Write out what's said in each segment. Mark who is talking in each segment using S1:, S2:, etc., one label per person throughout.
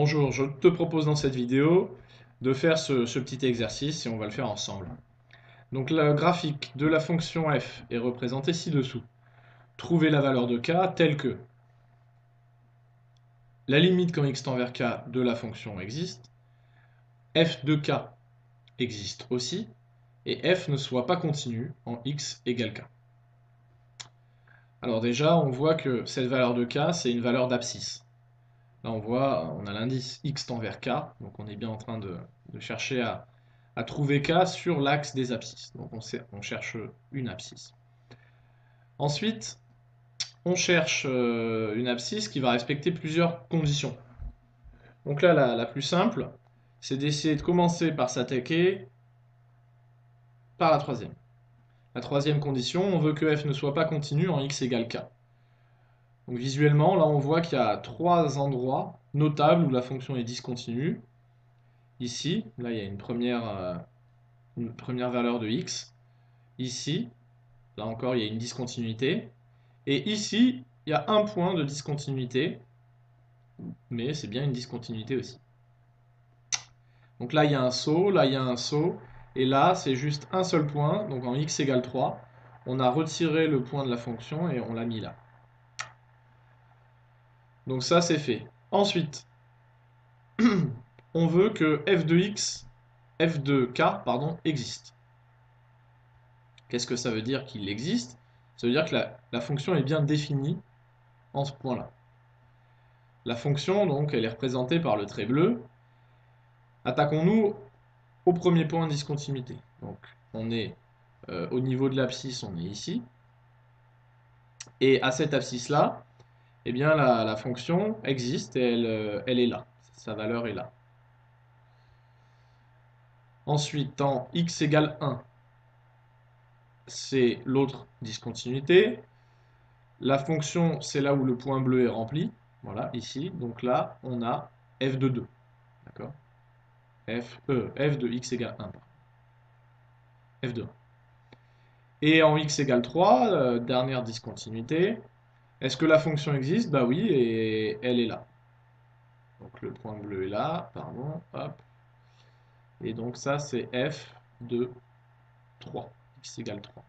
S1: Bonjour, je te propose dans cette vidéo de faire ce, petit exercice et on va le faire ensemble. Donc le graphique de la fonction f est représenté ci-dessous. Trouver la valeur de k telle que la limite quand x tend vers k de la fonction existe, f de k existe aussi, et f ne soit pas continu en x égale k. Alors déjà, on voit que cette valeur de k, c'est une valeur d'abscisse. Là, on voit, on a l'indice x tend vers k, donc on est bien en train de, chercher à, trouver k sur l'axe des abscisses. Donc on, cherche une abscisse. Ensuite, on cherche euh, une abscisse qui va respecter plusieurs conditions. Donc là, la, la plus simple, c'est d'essayer de commencer par s'attaquer par la troisième. La troisième condition, on veut que f ne soit pas continu en x égale k. Donc visuellement, là on voit qu'il y a trois endroits notables où la fonction est discontinue. Ici, là il y a une première, euh, une première valeur de x. Ici, là encore il y a une discontinuité. Et ici, il y a un point de discontinuité, mais c'est bien une discontinuité aussi. Donc là il y a un saut, là il y a un saut, et là c'est juste un seul point, donc en x égale 3, on a retiré le point de la fonction et on l'a mis là. Donc ça, c'est fait. Ensuite, on veut que f de x, f de k, pardon, existe. Qu'est-ce que ça veut dire qu'il existe? Ça veut dire que la, fonction est bien définie en ce point-là. La fonction, donc, elle est représentée par le trait bleu. Attaquons-nous au premier point de discontinuité. Donc, on est euh, au niveau de l'abscisse, on est ici. Et à cette abscisse-là, eh bien la, fonction existe et elle, euh, elle est là. Sa valeur est là. Ensuite, en x égale 1, c'est l'autre discontinuité. La fonction, c'est là où le point bleu est rempli. Voilà, ici. Donc là, on a f de 2. D'accord? F, e, f de x égale 1. f de 1. Et en x égale 3, euh, dernière discontinuité, est-ce que la fonction existe? Bah oui, et elle est là. Donc le point bleu est là, pardon, hop. Et donc ça, c'est f de 3, x égale 3.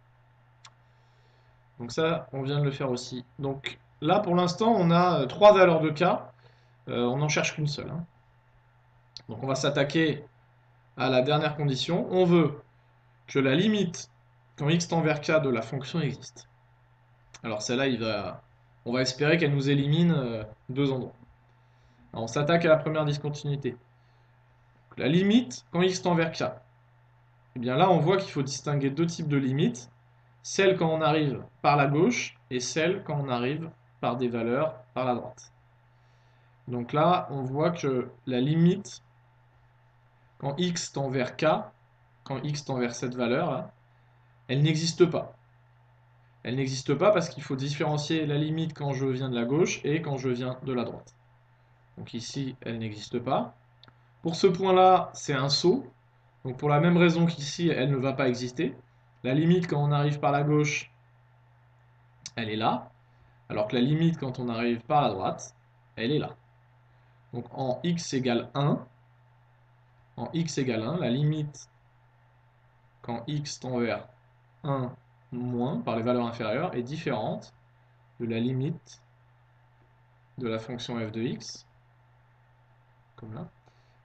S1: Donc ça, on vient de le faire aussi. Donc là, pour l'instant, on a euh, trois valeurs de k. Euh, on n'en cherche qu'une seule. Hein. Donc on va s'attaquer à la dernière condition. On veut que la limite quand x tend vers k de la fonction existe. Alors celle-là, il va on va espérer qu'elle nous élimine euh, deux endroits. on s'attaque à la première discontinuité. La limite quand x tend vers k. Eh bien là, on voit qu'il faut distinguer deux types de limites. Celle quand on arrive par la gauche et celle quand on arrive par des valeurs par la droite. Donc là, on voit que la limite quand x tend vers k, quand x tend vers cette valeur, elle n'existe pas. Elle n'existe pas parce qu'il faut différencier la limite quand je viens de la gauche et quand je viens de la droite. Donc ici, elle n'existe pas. Pour ce point-là, c'est un saut. Donc pour la même raison qu'ici, elle ne va pas exister. La limite quand on arrive par la gauche, elle est là. Alors que la limite quand on arrive par la droite, elle est là. Donc en x égale 1, en x égale 1, la limite quand x tend vers 1 moins par les valeurs inférieures est différente de la limite de la fonction f de x, comme là,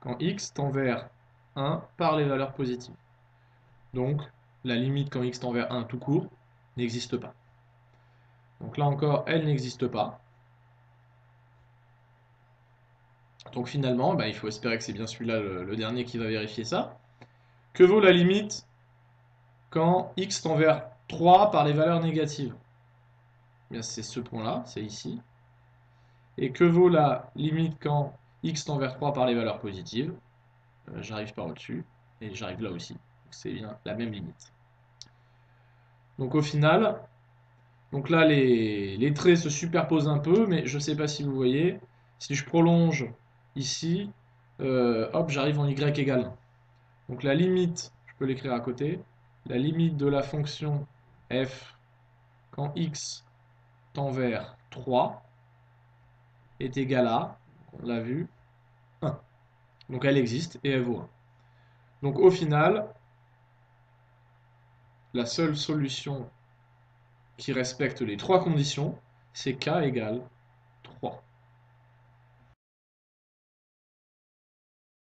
S1: quand x tend vers 1 par les valeurs positives. Donc, la limite quand x tend vers 1 tout court n'existe pas. Donc là encore, elle n'existe pas. Donc finalement, bah, il faut espérer que c'est bien celui-là le, dernier qui va vérifier ça. Que vaut la limite quand x tend vers 3 par les valeurs négatives. C'est ce point-là, c'est ici. Et que vaut la limite quand x tend vers 3 par les valeurs positives? Euh, J'arrive par au-dessus, et j'arrive là aussi. C'est bien la même limite. Donc au final, donc là les, les, traits se superposent un peu, mais je ne sais pas si vous voyez, si je prolonge ici, euh, hop, j'arrive en y égale 1. Donc la limite, je peux l'écrire à côté, la limite de la fonction f quand x tend vers 3 est égal à, on l'a vu, 1. Donc elle existe et elle vaut 1. Donc au final, la seule solution qui respecte les trois conditions, c'est k égale 3.